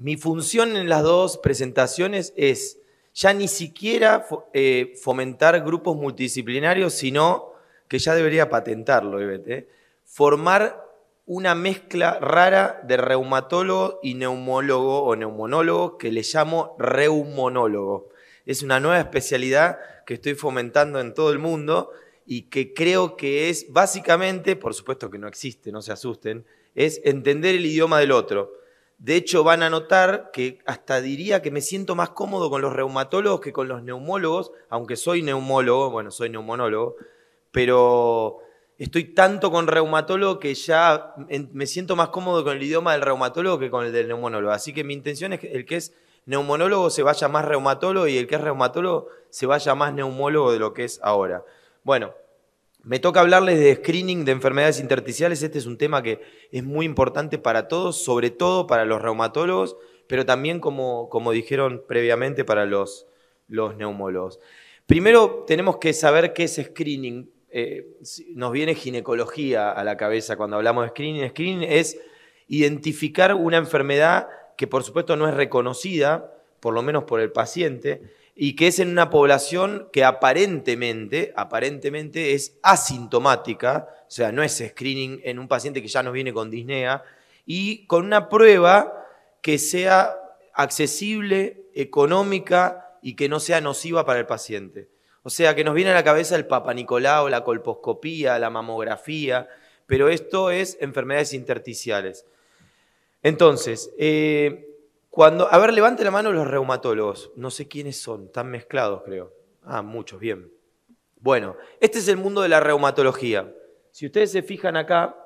Mi función en las dos presentaciones es ya ni siquiera eh, fomentar grupos multidisciplinarios, sino que ya debería patentarlo, EBT, formar una mezcla rara de reumatólogo y neumólogo o neumonólogo que le llamo reumonólogo. Es una nueva especialidad que estoy fomentando en todo el mundo y que creo que es básicamente, por supuesto que no existe, no se asusten, es entender el idioma del otro. De hecho, van a notar que hasta diría que me siento más cómodo con los reumatólogos que con los neumólogos, aunque soy neumólogo, bueno, soy neumonólogo, pero estoy tanto con reumatólogo que ya me siento más cómodo con el idioma del reumatólogo que con el del neumonólogo. Así que mi intención es que el que es neumonólogo se vaya más reumatólogo y el que es reumatólogo se vaya más neumólogo de lo que es ahora. Bueno, me toca hablarles de screening de enfermedades intersticiales. Este es un tema que es muy importante para todos, sobre todo para los reumatólogos, pero también, como, como dijeron previamente, para los, los neumólogos. Primero tenemos que saber qué es screening. Eh, nos viene ginecología a la cabeza cuando hablamos de screening. Screening es identificar una enfermedad que por supuesto no es reconocida, por lo menos por el paciente, y que es en una población que aparentemente, aparentemente es asintomática, o sea, no es screening en un paciente que ya nos viene con disnea, y con una prueba que sea accesible, económica y que no sea nociva para el paciente. O sea, que nos viene a la cabeza el papanicolao, la colposcopía, la mamografía, pero esto es enfermedades intersticiales. Entonces, eh, cuando, a ver, levante la mano los reumatólogos. No sé quiénes son, están mezclados, creo. Ah, muchos, bien. Bueno, este es el mundo de la reumatología. Si ustedes se fijan acá,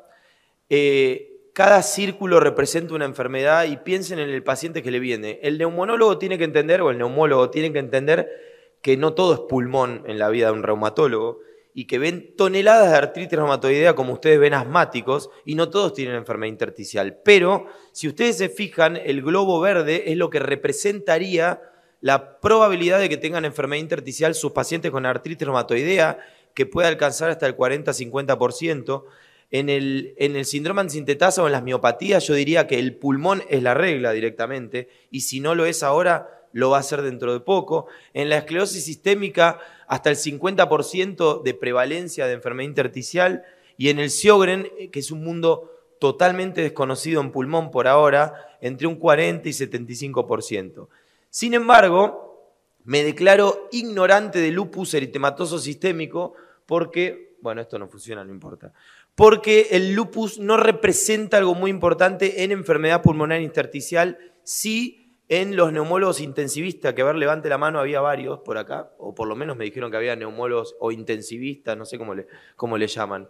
eh, cada círculo representa una enfermedad y piensen en el paciente que le viene. El neumonólogo tiene que entender, o el neumólogo tiene que entender que no todo es pulmón en la vida de un reumatólogo y que ven toneladas de artritis reumatoidea como ustedes ven asmáticos y no todos tienen enfermedad intersticial. Pero si ustedes se fijan, el globo verde es lo que representaría la probabilidad de que tengan enfermedad intersticial sus pacientes con artritis reumatoidea, que puede alcanzar hasta el 40-50%. En el, en el síndrome de sintetasa o en las miopatías, yo diría que el pulmón es la regla directamente, y si no lo es ahora, lo va a hacer dentro de poco. En la esclerosis sistémica, hasta el 50% de prevalencia de enfermedad intersticial. Y en el Sjögren, eh, que es un mundo totalmente desconocido en pulmón por ahora, entre un 40 y 75%. Sin embargo, me declaro ignorante de lupus eritematoso sistémico porque, bueno, esto no funciona, no importa, porque el lupus no representa algo muy importante en enfermedad pulmonar intersticial, sí en los neumólogos intensivistas, que a ver, levante la mano, había varios por acá, o por lo menos me dijeron que había neumólogos o intensivistas, no sé cómo le, cómo le llaman.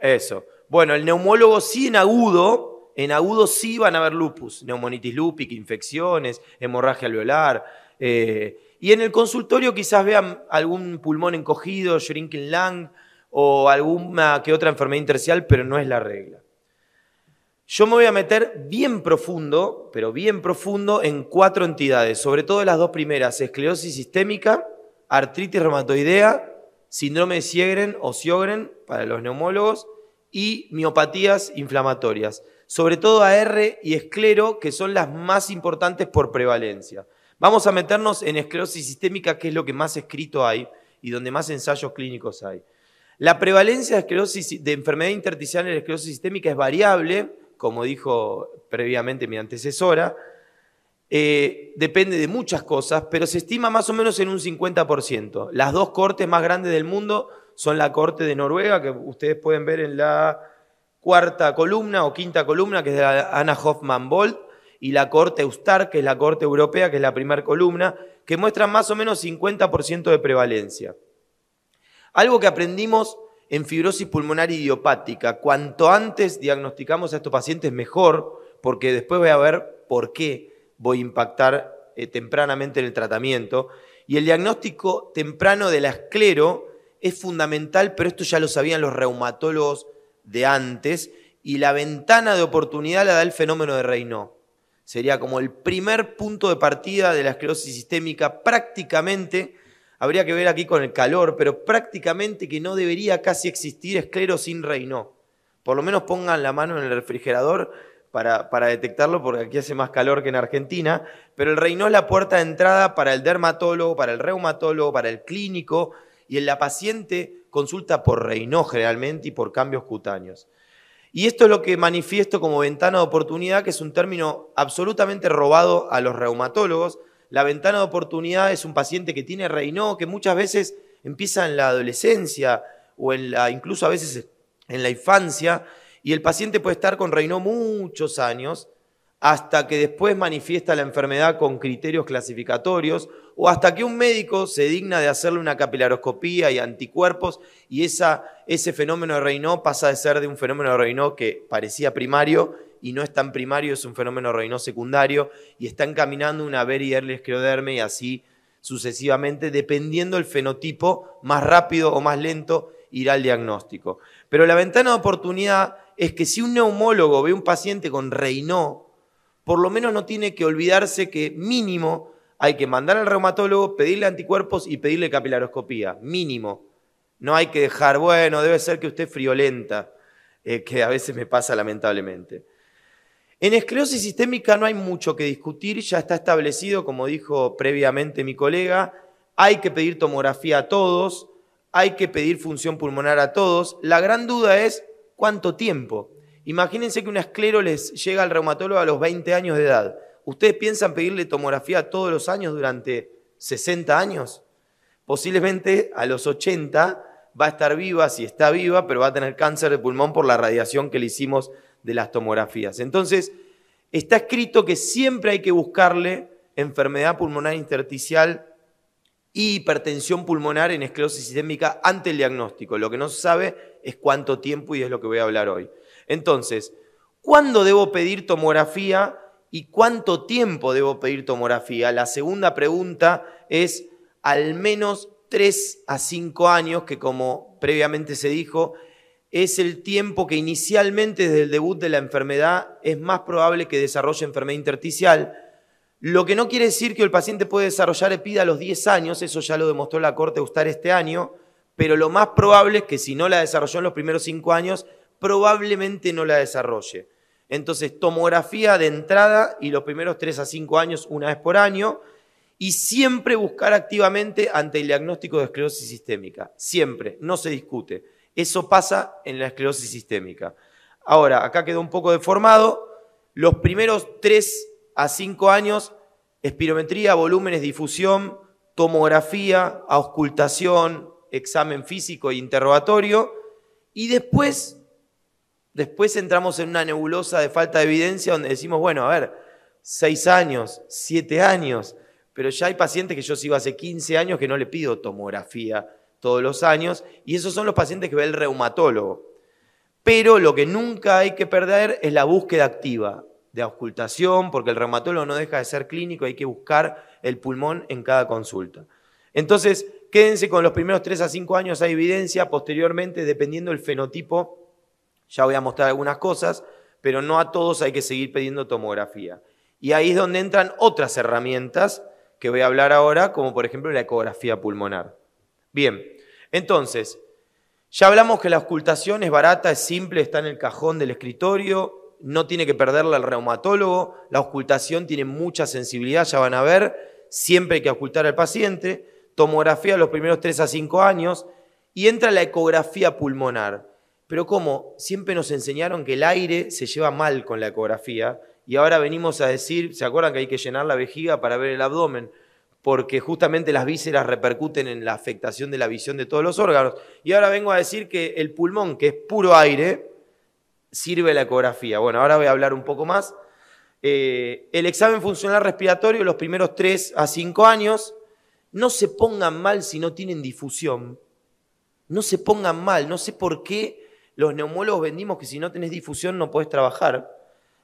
Eso. Bueno, el neumólogo sí en agudo, en agudo sí van a haber lupus, neumonitis lúpica, infecciones, hemorragia alveolar. Eh, y en el consultorio quizás vean algún pulmón encogido, shrinking lung o alguna que otra enfermedad intersticial, pero no es la regla. Yo me voy a meter bien profundo, pero bien profundo, en cuatro entidades, sobre todo las dos primeras, esclerosis sistémica, artritis reumatoidea, síndrome de Sjögren o Sjögren para los neumólogos y miopatías inflamatorias, sobre todo AR y esclero, que son las más importantes por prevalencia. Vamos a meternos en esclerosis sistémica, que es lo que más escrito hay y donde más ensayos clínicos hay. La prevalencia de, esclerosis, de enfermedad intersticial en la esclerosis sistémica es variable, como dijo previamente mi antecesora, eh, depende de muchas cosas, pero se estima más o menos en un 50%. Las dos cortes más grandes del mundo son la corte de Noruega, que ustedes pueden ver en la cuarta columna o quinta columna, que es de la Anna Hoffman Bolt, y la corte Eustar, que es la corte europea, que es la primera columna, que muestran más o menos 50% de prevalencia. Algo que aprendimos en fibrosis pulmonar idiopática. Cuanto antes diagnosticamos a estos pacientes, mejor, porque después voy a ver por qué voy a impactar eh, tempranamente en el tratamiento. Y el diagnóstico temprano de la esclero es fundamental, pero esto ya lo sabían los reumatólogos de antes, y la ventana de oportunidad la da el fenómeno de Raynaud. Sería como el primer punto de partida de la esclerosis sistémica prácticamente habría que ver aquí con el calor, pero prácticamente que no debería casi existir esclero sin reino. Por lo menos pongan la mano en el refrigerador para, para, detectarlo porque aquí hace más calor que en Argentina, pero el Raynaud es la puerta de entrada para el dermatólogo, para el reumatólogo, para el clínico y la paciente consulta por Raynaud generalmente y por cambios cutáneos. Y esto es lo que manifiesto como ventana de oportunidad, que es un término absolutamente robado a los reumatólogos. La ventana de oportunidad es un paciente que tiene Raynaud, que muchas veces empieza en la adolescencia o en la, incluso a veces en la infancia, y el paciente puede estar con Raynaud muchos años, hasta que después manifiesta la enfermedad con criterios clasificatorios o hasta que un médico se digna de hacerle una capilaroscopía y anticuerpos y ese fenómeno de Raynaud pasa de ser de un fenómeno de Raynaud que parecía primario y no es tan primario, es un fenómeno Raynaud secundario y está encaminando una Beri escleroderme y así sucesivamente, dependiendo del fenotipo, más rápido o más lento irá al diagnóstico. Pero la ventana de oportunidad es que si un neumólogo ve un paciente con Raynaud, por lo menos no tiene que olvidarse que mínimo hay que mandar al reumatólogo, pedirle anticuerpos y pedirle capilaroscopía, mínimo. No hay que dejar, bueno, debe ser que usted friolenta, eh, que a veces me pasa lamentablemente. En esclerosis sistémica no hay mucho que discutir, ya está establecido, como dijo previamente mi colega, hay que pedir tomografía a todos, hay que pedir función pulmonar a todos. La gran duda es cuánto tiempo. Imagínense que una esclero les llega al reumatólogo a los 20 años de edad. ¿Ustedes piensan pedirle tomografía todos los años durante 60 años? Posiblemente a los 80 va a estar viva, si está viva, pero va a tener cáncer de pulmón por la radiación que le hicimos de las tomografías. Entonces, está escrito que siempre hay que buscarle enfermedad pulmonar intersticial y hipertensión pulmonar en esclerosis sistémica ante el diagnóstico. Lo que no se sabe es cuánto tiempo y es lo que voy a hablar hoy. Entonces, ¿cuándo debo pedir tomografía y cuánto tiempo debo pedir tomografía? La segunda pregunta es al menos 3 a 5 años, que como previamente se dijo, es el tiempo que inicialmente desde el debut de la enfermedad es más probable que desarrolle enfermedad intersticial. Lo que no quiere decir que el paciente puede desarrollar EPIDA a los 10 años, eso ya lo demostró la Corte Ustar este año, pero lo más probable es que si no la desarrolló en los primeros 5 años, probablemente no la desarrolle. Entonces, tomografía de entrada y los primeros 3 a 5 años una vez por año y siempre buscar activamente ante el diagnóstico de esclerosis sistémica. Siempre, no se discute. Eso pasa en la esclerosis sistémica. Ahora, acá quedó un poco deformado. Los primeros 3 a 5 años, espirometría, volúmenes, difusión, tomografía, auscultación, examen físico e interrogatorio. Y después Después entramos en una nebulosa de falta de evidencia donde decimos, bueno, a ver, seis años, siete años, pero ya hay pacientes que yo sigo hace 15 años que no le pido tomografía todos los años, y esos son los pacientes que ve el reumatólogo. Pero lo que nunca hay que perder es la búsqueda activa de auscultación, porque el reumatólogo no deja de ser clínico, hay que buscar el pulmón en cada consulta. Entonces, quédense con los primeros tres a cinco años, hay evidencia, posteriormente, dependiendo del fenotipo, ya voy a mostrar algunas cosas, pero no a todos hay que seguir pidiendo tomografía. Y ahí es donde entran otras herramientas que voy a hablar ahora, como por ejemplo la ecografía pulmonar. Bien, entonces, ya hablamos que la ocultación es barata, es simple, está en el cajón del escritorio, no tiene que perderla el reumatólogo, la ocultación tiene mucha sensibilidad, ya van a ver, siempre hay que ocultar al paciente, tomografía los primeros 3 a 5 años, y entra la ecografía pulmonar. Pero como siempre nos enseñaron que el aire se lleva mal con la ecografía, y ahora venimos a decir, ¿se acuerdan que hay que llenar la vejiga para ver el abdomen? Porque justamente las vísceras repercuten en la afectación de la visión de todos los órganos. Y ahora vengo a decir que el pulmón, que es puro aire, sirve la ecografía. Bueno, ahora voy a hablar un poco más. Eh, el examen funcional respiratorio, los primeros 3 a 5 años, no se pongan mal si no tienen difusión. No se pongan mal, no sé por qué los neumólogos vendimos que si no tenés difusión no podés trabajar.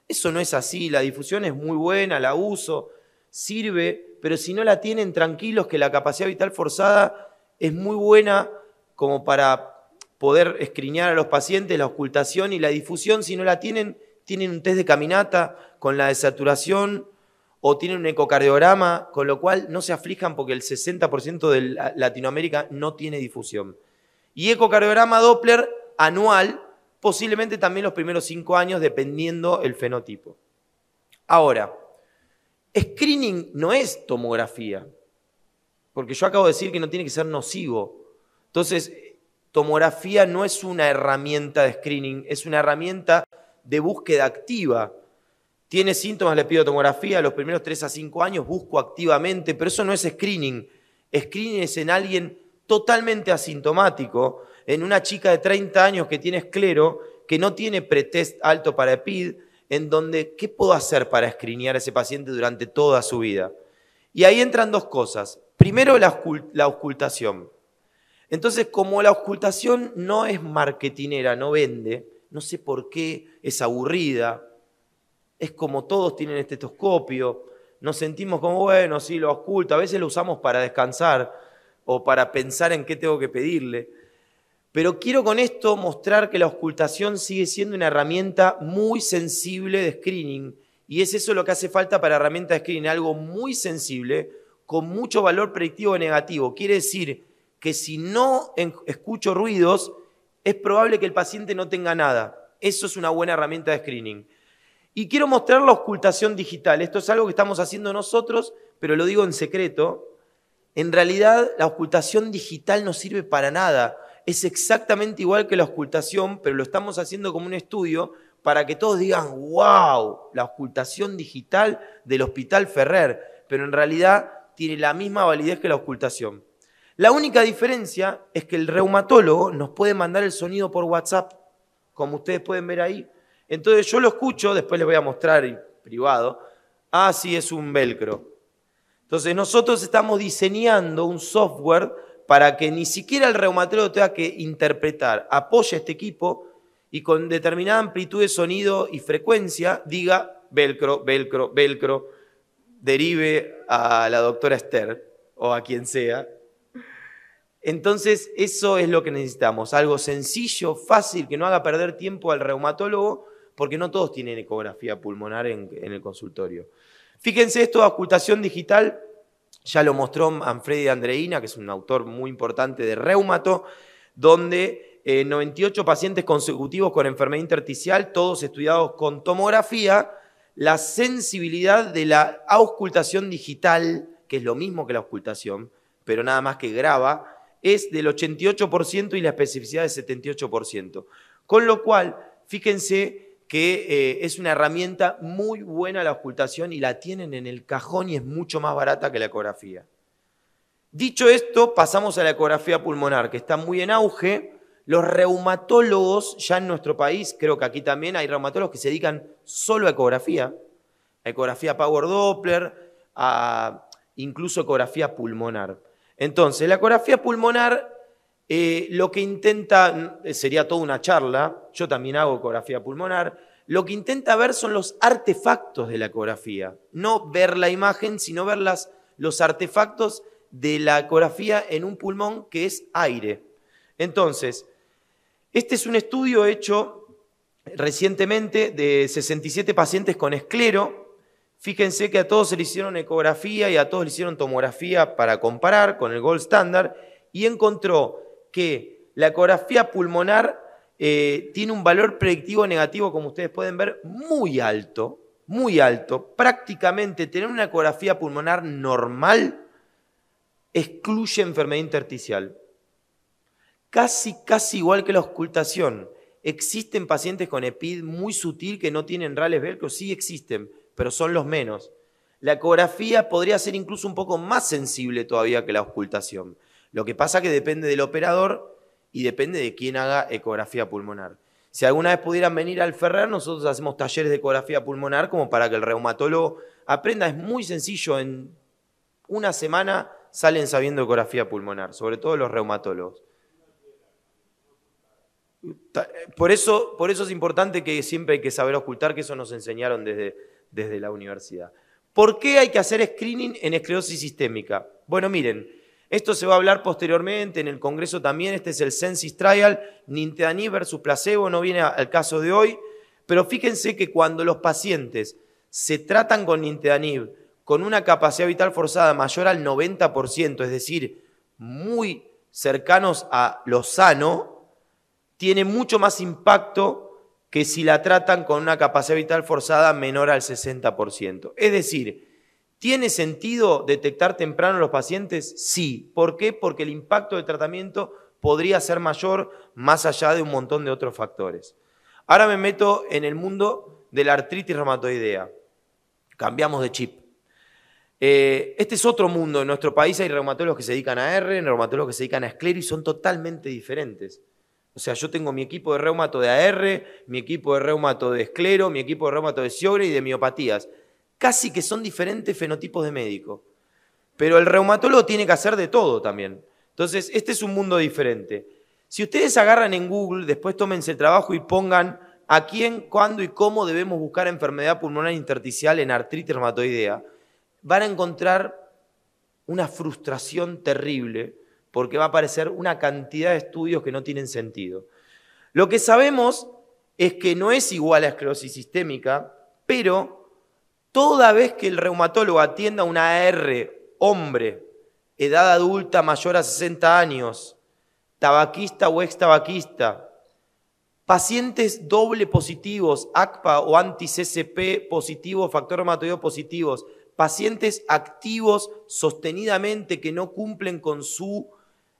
Eso no es así, la difusión es muy buena, la uso, sirve, pero si no la tienen, tranquilos que la capacidad vital forzada es muy buena como para poder escriñar a los pacientes, la ocultación y la difusión, si no la tienen, tienen un test de caminata con la desaturación o tienen un ecocardiograma, con lo cual no se aflijan porque el 60% de Latinoamérica no tiene difusión. Y ecocardiograma Doppler anual, posiblemente también los primeros cinco años, dependiendo el fenotipo. Ahora, screening no es tomografía, porque yo acabo de decir que no tiene que ser nocivo. Entonces, tomografía no es una herramienta de screening, es una herramienta de búsqueda activa. Tiene síntomas, le pido tomografía, los primeros 3 a 5 años busco activamente, pero eso no es screening. Screening es en alguien totalmente asintomático, en una chica de 30 años que tiene esclero, que no tiene pretest alto para EPID, en donde, ¿qué puedo hacer para escrinear a ese paciente durante toda su vida? Y ahí entran dos cosas. Primero, la, ocultación. Entonces, como la ocultación no es marketinera, no vende, no sé por qué, es aburrida, es como todos tienen estetoscopio, nos sentimos como, bueno, sí, lo oculto, a veces lo usamos para descansar o para pensar en qué tengo que pedirle. Pero quiero con esto mostrar que la ocultación sigue siendo una herramienta muy sensible de screening. Y es eso lo que hace falta para herramienta de screening, algo muy sensible, con mucho valor predictivo negativo. Quiere decir que si no escucho ruidos, es probable que el paciente no tenga nada. Eso es una buena herramienta de screening. Y quiero mostrar la ocultación digital. Esto es algo que estamos haciendo nosotros, pero lo digo en secreto. En realidad, la ocultación digital no sirve para nada es exactamente igual que la ocultación, pero lo estamos haciendo como un estudio para que todos digan, wow, la ocultación digital del Hospital Ferrer, pero en realidad tiene la misma validez que la ocultación. La única diferencia es que el reumatólogo nos puede mandar el sonido por WhatsApp, como ustedes pueden ver ahí. Entonces yo lo escucho, después les voy a mostrar privado. Ah, sí, es un velcro. Entonces nosotros estamos diseñando un software para que ni siquiera el reumatólogo tenga que interpretar, apoye a este equipo y con determinada amplitud de sonido y frecuencia diga velcro, velcro, velcro, derive a la doctora Esther o a quien sea. Entonces, eso es lo que necesitamos, algo sencillo, fácil, que no haga perder tiempo al reumatólogo, porque no todos tienen ecografía pulmonar en, el consultorio. Fíjense esto, ocultación digital, ya lo mostró Manfredi Andreina, que es un autor muy importante de reumato, donde 98 eh, pacientes consecutivos con enfermedad intersticial, todos estudiados con tomografía, la sensibilidad de la auscultación digital, que es lo mismo que la auscultación, pero nada más que graba, es del 88% y la especificidad del 78%. Con lo cual, fíjense que eh, es una herramienta muy buena la ocultación y la tienen en el cajón y es mucho más barata que la ecografía. Dicho esto, pasamos a la ecografía pulmonar, que está muy en auge. Los reumatólogos, ya en nuestro país, creo que aquí también hay reumatólogos que se dedican solo a ecografía, a ecografía Power Doppler, a incluso ecografía pulmonar. Entonces, la ecografía pulmonar eh, lo que intenta, eh, sería toda una charla, yo también hago ecografía pulmonar, lo que intenta ver son los artefactos de la ecografía, no ver la imagen, sino ver los artefactos de la ecografía en un pulmón que es aire. Entonces, este es un estudio hecho recientemente de 67 pacientes con esclero. Fíjense que a todos se le hicieron ecografía y a todos le hicieron tomografía para comparar con el gold standard y encontró que la ecografía pulmonar eh, tiene un valor predictivo negativo, como ustedes pueden ver, muy alto, muy alto. Prácticamente tener una ecografía pulmonar normal excluye enfermedad intersticial. Casi, casi igual que la ocultación. Existen pacientes con EPID muy sutil que no tienen rales velcro, sí existen, pero son los menos. La ecografía podría ser incluso un poco más sensible todavía que la ocultación. Lo que pasa que depende del operador y depende de quién haga ecografía pulmonar. Si alguna vez pudieran venir al Ferrer, nosotros hacemos talleres de ecografía pulmonar como para que el reumatólogo aprenda. Es muy sencillo, en una semana salen sabiendo ecografía pulmonar, sobre todo los reumatólogos. Por eso, por eso es importante que siempre hay que saber ocultar, que eso nos enseñaron desde, desde la universidad. ¿Por qué hay que hacer screening en esclerosis sistémica? Bueno, miren, esto se va a hablar posteriormente en el Congreso también. Este es el Census Trial, Nintedanib versus placebo, no viene al caso de hoy. Pero fíjense que cuando los pacientes se tratan con Nintedanib con una capacidad vital forzada mayor al 90%, es decir, muy cercanos a lo sano, tiene mucho más impacto que si la tratan con una capacidad vital forzada menor al 60%. Es decir, ¿tiene sentido detectar temprano a los pacientes? Sí. ¿Por qué? Porque el impacto del tratamiento podría ser mayor más allá de un montón de otros factores. Ahora me meto en el mundo de la artritis reumatoidea. Cambiamos de chip. Eh, este es otro mundo. En nuestro país hay reumatólogos que se dedican a R, reumatólogos que se dedican a esclero y son totalmente diferentes. O sea, yo tengo mi equipo de reumato de AR, mi equipo de reumato de esclero, mi equipo de reumato de Siogre y de miopatías. Casi que son diferentes fenotipos de médico. Pero el reumatólogo tiene que hacer de todo también. Entonces, este es un mundo diferente. Si ustedes agarran en Google, después tómense el trabajo y pongan a quién, cuándo y cómo debemos buscar enfermedad pulmonar intersticial en artritis reumatoidea, van a encontrar una frustración terrible porque va a aparecer una cantidad de estudios que no tienen sentido. Lo que sabemos es que no es igual a esclerosis sistémica, pero toda vez que el reumatólogo atienda una AR hombre, edad adulta mayor a 60 años, tabaquista o ex tabaquista, pacientes doble positivos, ACPA o anti-CCP positivos, factor reumatoideo positivos, pacientes activos sostenidamente que no cumplen con su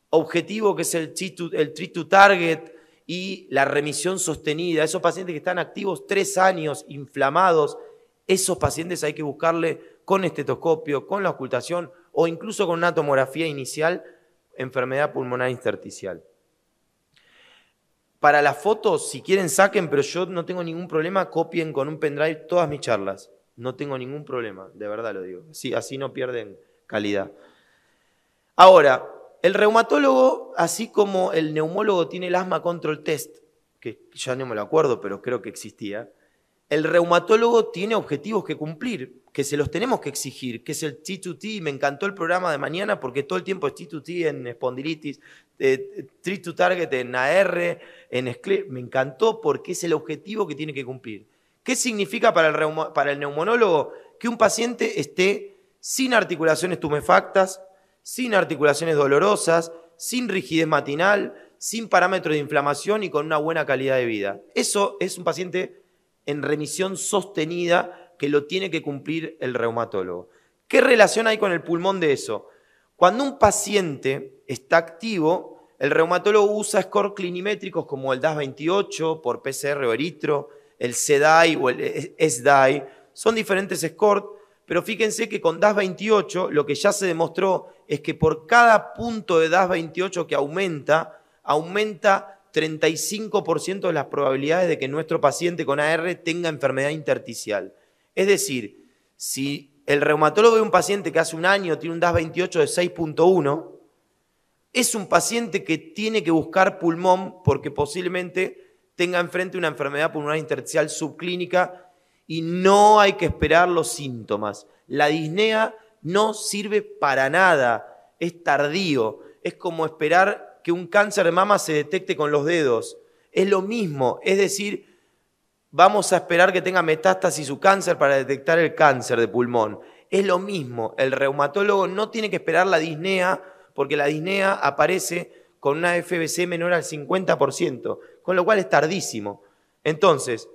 objetivo que es el treat to, target y la remisión sostenida, esos pacientes que están activos tres años, inflamados, esos pacientes hay que buscarle con estetoscopio, con la ocultación o incluso con una tomografía inicial, enfermedad pulmonar intersticial. Para las fotos, si quieren, saquen, pero yo no tengo ningún problema, copien con un pendrive todas mis charlas. No tengo ningún problema, de verdad lo digo. así no pierden calidad. Ahora, el reumatólogo, así como el neumólogo tiene el asma control test, que ya no me lo acuerdo, pero creo que existía, el reumatólogo tiene objetivos que cumplir, que se los tenemos que exigir, que es el T2T. Me encantó el programa de mañana porque todo el tiempo es T2T en espondilitis, eh, Treat to Target en AR, en SCLE. Me encantó porque es el objetivo que tiene que cumplir. ¿Qué significa para el, para el neumonólogo? Que un paciente esté sin articulaciones tumefactas, sin articulaciones dolorosas, sin rigidez matinal, sin parámetros de inflamación y con una buena calidad de vida. Eso es un paciente en remisión sostenida que lo tiene que cumplir el reumatólogo. ¿Qué relación hay con el pulmón de eso? Cuando un paciente está activo, el reumatólogo usa score clinimétricos como el DAS28 por PCR o eritro, el CDAI o el SDAI. Son diferentes scores pero fíjense que con DAS 28 lo que ya se demostró es que por cada punto de DAS 28 que aumenta, aumenta 35% de las probabilidades de que nuestro paciente con AR tenga enfermedad intersticial. Es decir, si el reumatólogo de un paciente que hace un año tiene un DAS 28 de 6.1, es un paciente que tiene que buscar pulmón porque posiblemente tenga enfrente una enfermedad pulmonar intersticial subclínica y no hay que esperar los síntomas. La disnea no sirve para nada, es tardío, es como esperar que un cáncer de mama se detecte con los dedos. Es lo mismo, es decir, vamos a esperar que tenga metástasis su cáncer para detectar el cáncer de pulmón. Es lo mismo, el reumatólogo no tiene que esperar la disnea porque la disnea aparece con una FBC menor al 50%, con lo cual es tardísimo. Entonces,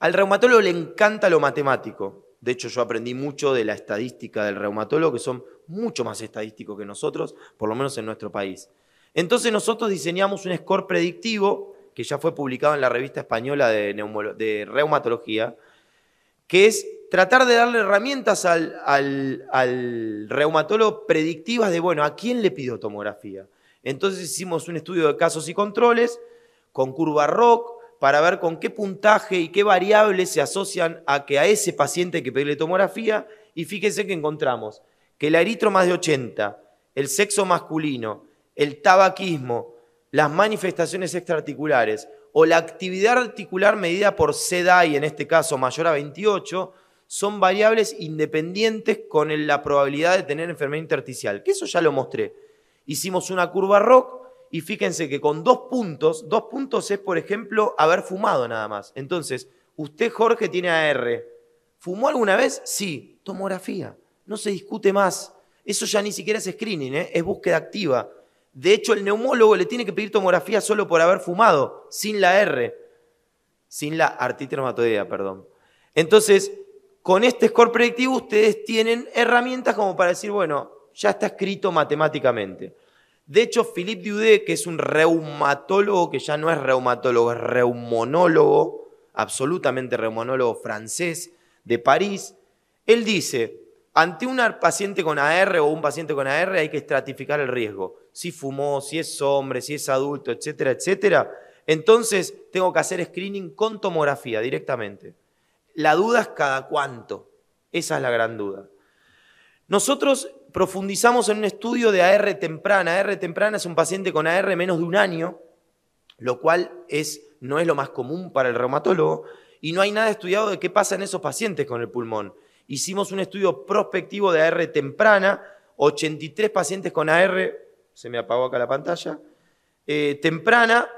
al reumatólogo le encanta lo matemático. De hecho, yo aprendí mucho de la estadística del reumatólogo, que son mucho más estadísticos que nosotros, por lo menos en nuestro país. Entonces nosotros diseñamos un score predictivo, que ya fue publicado en la revista española de, reumatología, que es tratar de darle herramientas al, reumatólogo predictivas de, bueno, ¿a quién le pido tomografía? Entonces hicimos un estudio de casos y controles con curva ROC, para ver con qué puntaje y qué variables se asocian a que a ese paciente que pedirle tomografía. Y fíjense que encontramos que el eritro más de 80, el sexo masculino, el tabaquismo, las manifestaciones extraarticulares o la actividad articular medida por CEDAI, en este caso mayor a 28, son variables independientes con la probabilidad de tener enfermedad intersticial, que eso ya lo mostré. Hicimos una curva ROC y fíjense que con dos puntos, dos puntos es, por ejemplo, haber fumado nada más. Entonces, usted, Jorge, tiene AR. ¿Fumó alguna vez? Sí. Tomografía. No se discute más. Eso ya ni siquiera es screening, ¿eh? es búsqueda activa. De hecho, el neumólogo le tiene que pedir tomografía solo por haber fumado, sin la R, sin la artritis perdón. Entonces, con este score predictivo ustedes tienen herramientas como para decir, bueno, ya está escrito matemáticamente. De hecho, Philippe Dudet, que es un reumatólogo, que ya no es reumatólogo, es reumonólogo, absolutamente reumonólogo francés de París, él dice, ante un paciente con AR o un paciente con AR hay que estratificar el riesgo. Si fumó, si es hombre, si es adulto, etcétera, etcétera. Entonces tengo que hacer screening con tomografía directamente. La duda es cada cuánto. Esa es la gran duda. Nosotros profundizamos en un estudio de AR temprana. AR temprana es un paciente con AR menos de un año, lo cual es, no es lo más común para el reumatólogo, y no hay nada estudiado de qué pasa en esos pacientes con el pulmón. Hicimos un estudio prospectivo de AR temprana, 83 pacientes con AR, se me apagó acá la pantalla, eh, temprana,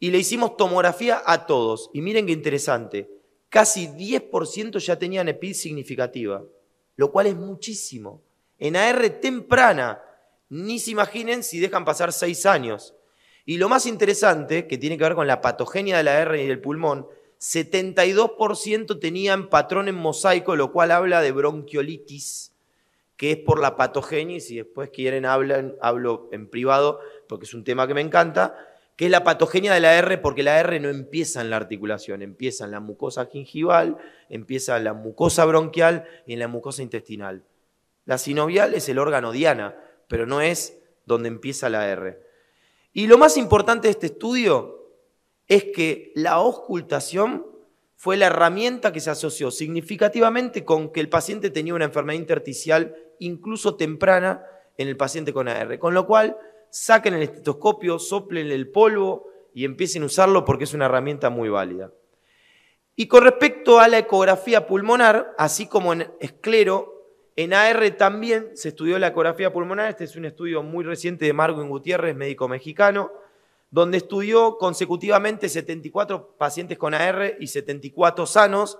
y le hicimos tomografía a todos. Y miren qué interesante, casi 10% ya tenían EPID significativa, lo cual es muchísimo en AR temprana. Ni se imaginen si dejan pasar seis años. Y lo más interesante, que tiene que ver con la patogenia de la AR y del pulmón, 72% tenían patrón en mosaico, lo cual habla de bronquiolitis, que es por la patogenia, y si después quieren hablan, hablo en privado, porque es un tema que me encanta, que es la patogenia de la R, porque la R no empieza en la articulación, empieza en la mucosa gingival, empieza en la mucosa bronquial y en la mucosa intestinal. La sinovial es el órgano diana, pero no es donde empieza la R. Y lo más importante de este estudio es que la auscultación fue la herramienta que se asoció significativamente con que el paciente tenía una enfermedad intersticial incluso temprana en el paciente con AR. Con lo cual, saquen el estetoscopio, soplen el polvo y empiecen a usarlo porque es una herramienta muy válida. Y con respecto a la ecografía pulmonar, así como en esclero, en AR también se estudió la ecografía pulmonar, este es un estudio muy reciente de Marvin Gutiérrez, médico mexicano, donde estudió consecutivamente 74 pacientes con AR y 74 sanos,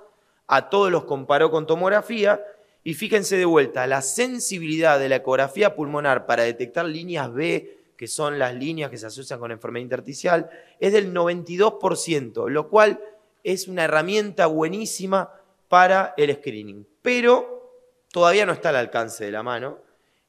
a todos los comparó con tomografía, y fíjense de vuelta, la sensibilidad de la ecografía pulmonar para detectar líneas B, que son las líneas que se asocian con enfermedad intersticial, es del 92%, lo cual es una herramienta buenísima para el screening. Pero todavía no está al alcance de la mano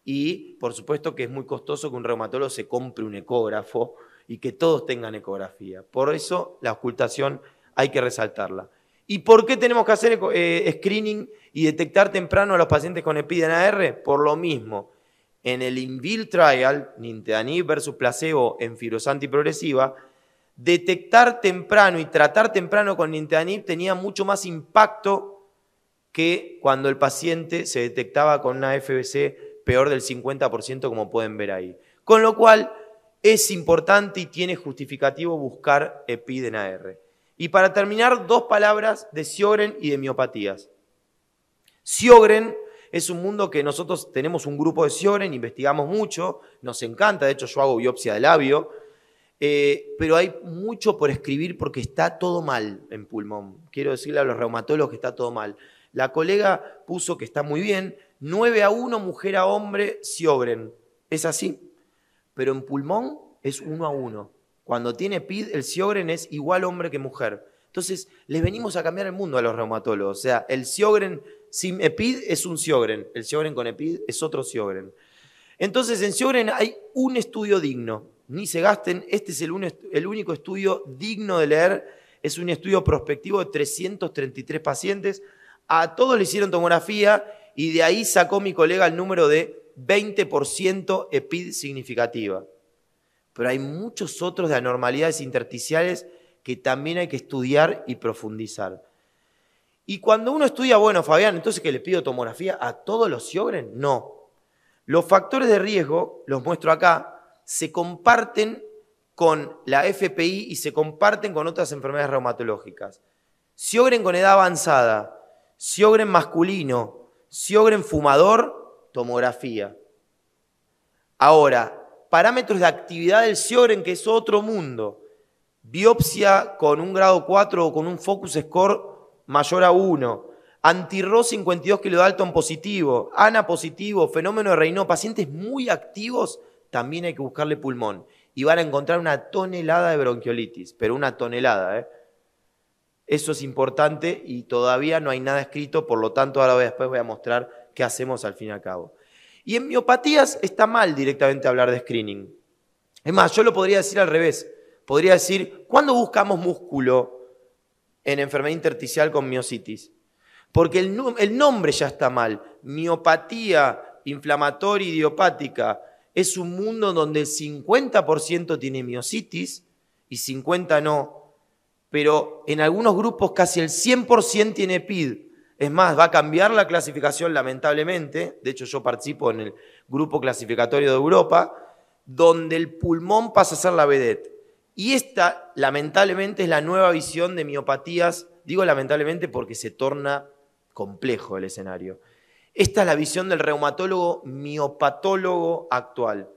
y por supuesto que es muy costoso que un reumatólogo se compre un ecógrafo y que todos tengan ecografía. Por eso la ocultación hay que resaltarla. ¿Y por qué tenemos que hacer eh, screening y detectar temprano a los pacientes con EPIDENAR? Por lo mismo. En el INVIL trial, nintedanib versus placebo en fibrosis antiprogresiva, detectar temprano y tratar temprano con nintedanib tenía mucho más impacto que cuando el paciente se detectaba con una FBC peor del 50%, como pueden ver ahí. Con lo cual, es importante y tiene justificativo buscar EPIDENAR. Y para terminar, dos palabras de Siogren y de miopatías. Siogren es un mundo que nosotros tenemos un grupo de Siogren, investigamos mucho, nos encanta, de hecho yo hago biopsia de labio, eh, pero hay mucho por escribir porque está todo mal en pulmón. Quiero decirle a los reumatólogos que está todo mal. La colega puso que está muy bien, 9 a 1 mujer a hombre Siogren. Es así. Pero en pulmón es 1 a 1. Cuando tiene PID, el Siogren es igual hombre que mujer. Entonces, les venimos a cambiar el mundo a los reumatólogos. O sea, el Siogren sin EPID es un Siogren, el Siogren con EPID es otro Siogren. Entonces, en Siogren hay un estudio digno. Ni se gasten, este es el, el único estudio digno de leer. Es un estudio prospectivo de 333 pacientes a todos le hicieron tomografía y de ahí sacó mi colega el número de 20% EPID significativa. Pero hay muchos otros de anormalidades intersticiales que también hay que estudiar y profundizar. Y cuando uno estudia, bueno, Fabián, entonces que le pido tomografía a todos los Siogren, no. Los factores de riesgo, los muestro acá, se comparten con la FPI y se comparten con otras enfermedades reumatológicas. Siogren con edad avanzada, Siogren masculino, Siogren fumador, tomografía. Ahora, parámetros de actividad del Siogren, que es otro mundo. Biopsia con un grado 4 o con un focus score mayor a 1. Antirro 52 kilodalton positivo, ANA positivo, fenómeno de Raynaud, pacientes muy activos, también hay que buscarle pulmón. Y van a encontrar una tonelada de bronquiolitis, pero una tonelada. ¿eh? Eso es importante y todavía no hay nada escrito, por lo tanto ahora después voy a mostrar qué hacemos al fin y al cabo. Y en miopatías está mal directamente hablar de screening. Es más, yo lo podría decir al revés. Podría decir, ¿cuándo buscamos músculo en enfermedad intersticial con miocitis? Porque el, nombre ya está mal. Miopatía inflamatoria idiopática es un mundo donde el 50% tiene miocitis y 50% no pero en algunos grupos casi el 100% tiene PID. Es más, va a cambiar la clasificación lamentablemente. De hecho, yo participo en el grupo clasificatorio de Europa, donde el pulmón pasa a ser la vedette. Y esta, lamentablemente, es la nueva visión de miopatías. Digo lamentablemente porque se torna complejo el escenario. Esta es la visión del reumatólogo miopatólogo actual.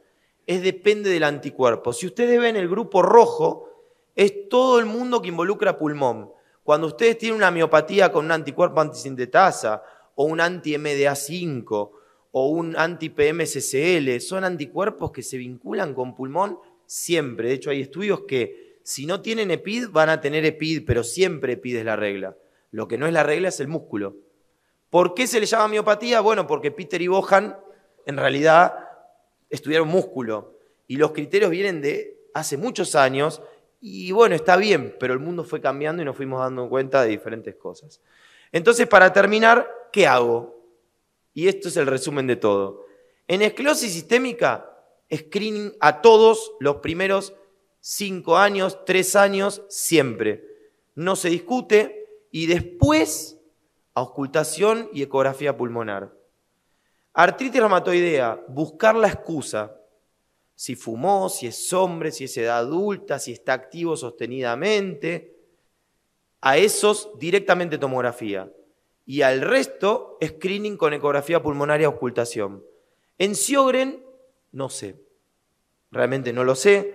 Es depende del anticuerpo. Si ustedes ven el grupo rojo, es todo el mundo que involucra pulmón. Cuando ustedes tienen una miopatía con un anticuerpo antisintetasa o un anti-MDA5 o un anti-PMSCL, son anticuerpos que se vinculan con pulmón siempre. De hecho, hay estudios que si no tienen EPID van a tener EPID, pero siempre EPID es la regla. Lo que no es la regla es el músculo. ¿Por qué se le llama miopatía? Bueno, porque Peter y Bohan en realidad estudiaron músculo y los criterios vienen de hace muchos años y bueno, está bien, pero el mundo fue cambiando y nos fuimos dando cuenta de diferentes cosas. Entonces, para terminar, ¿qué hago? Y esto es el resumen de todo. En esclerosis sistémica, screening a todos los primeros cinco años, tres años, siempre. No se discute y después auscultación y ecografía pulmonar. Artritis reumatoidea, buscar la excusa si fumó, si es hombre, si es edad adulta, si está activo sostenidamente. A esos directamente tomografía. Y al resto, screening con ecografía pulmonar y ocultación. En Siogren, no sé. Realmente no lo sé.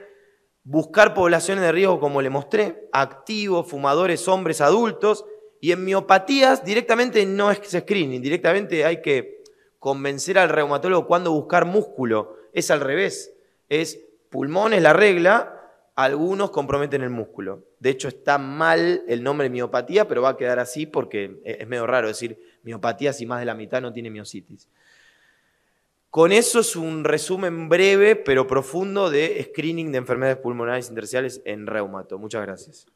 Buscar poblaciones de riesgo, como le mostré, activos, fumadores, hombres, adultos. Y en miopatías, directamente no es screening, directamente hay que convencer al reumatólogo cuándo buscar músculo. Es al revés es pulmón es la regla, algunos comprometen el músculo. De hecho, está mal el nombre miopatía, pero va a quedar así porque es medio raro decir miopatía si más de la mitad no tiene miocitis. Con eso es un resumen breve pero profundo de screening de enfermedades pulmonares intersticiales en reumato. Muchas gracias.